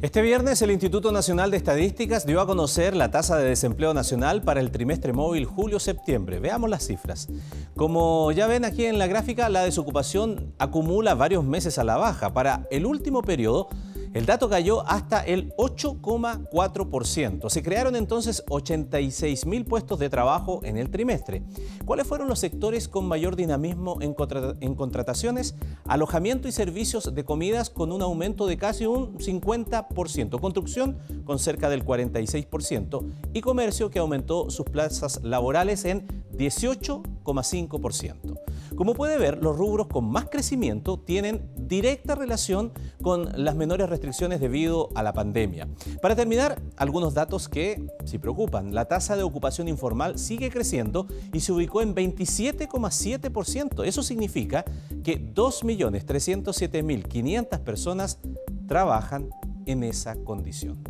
Este viernes el Instituto Nacional de Estadísticas dio a conocer la tasa de desempleo nacional para el trimestre móvil julio-septiembre. Veamos las cifras. Como ya ven aquí en la gráfica, la desocupación acumula varios meses a la baja. Para el último periodo, el dato cayó hasta el 8,4%. Se crearon entonces 86 mil puestos de trabajo en el trimestre. ¿Cuáles fueron los sectores con mayor dinamismo en, contrataciones? Alojamiento y servicios de comidas con un aumento de casi un 50%. Construcción con cerca del 46%. Y comercio que aumentó sus plazas laborales en 18,5%. Como puede ver, los rubros con más crecimiento tienen directa relación con las menores restricciones debido a la pandemia. Para terminar, algunos datos que sí preocupan. La tasa de ocupación informal sigue creciendo y se ubicó en 27,7%. Eso significa que 2.307.500 personas trabajan en esa condición.